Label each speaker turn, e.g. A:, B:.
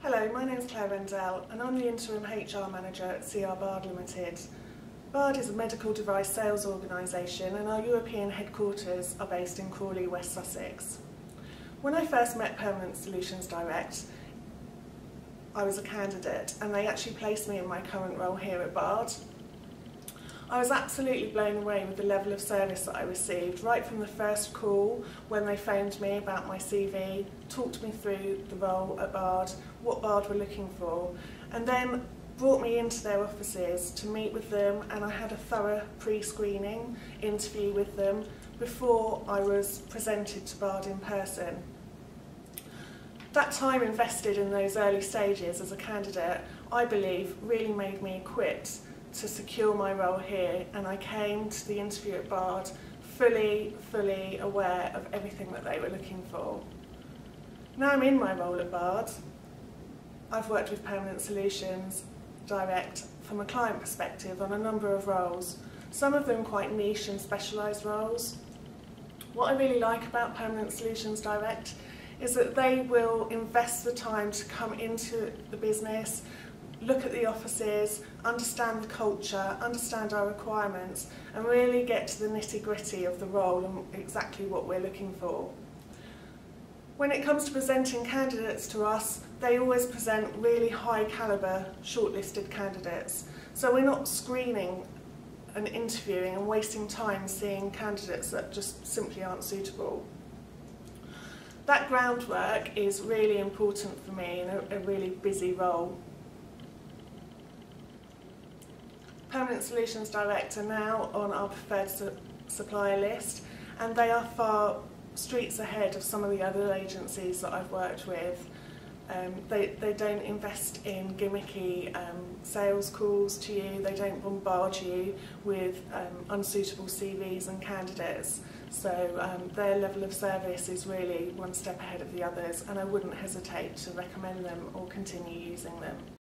A: Hello, my name is Claire Rendell and I'm the Interim HR Manager at CR Bard Limited. Bard is a medical device sales organisation and our European headquarters are based in Crawley, West Sussex. When I first met Permanent Solutions Direct, I was a candidate and they actually placed me in my current role here at Bard. I was absolutely blown away with the level of service that I received, right from the first call when they phoned me about my CV, talked me through the role at Bard, what Bard were looking for, and then brought me into their offices to meet with them and I had a thorough pre-screening interview with them before I was presented to Bard in person. That time invested in those early stages as a candidate, I believe, really made me equipped to secure my role here and I came to the interview at Bard fully, fully aware of everything that they were looking for. Now I'm in my role at Bard, I've worked with Permanent Solutions Direct from a client perspective on a number of roles, some of them quite niche and specialised roles. What I really like about Permanent Solutions Direct is that they will invest the time to come into the business, look at the offices, understand the culture, understand our requirements, and really get to the nitty gritty of the role and exactly what we're looking for. When it comes to presenting candidates to us, they always present really high calibre shortlisted candidates. So we're not screening and interviewing and wasting time seeing candidates that just simply aren't suitable. That groundwork is really important for me in a, a really busy role. Permanent Solutions Director now on our preferred su supplier list and they are far streets ahead of some of the other agencies that I've worked with. Um, they, they don't invest in gimmicky um, sales calls to you, they don't bombard you with um, unsuitable CVs and candidates. So um, their level of service is really one step ahead of the others and I wouldn't hesitate to recommend them or continue using them.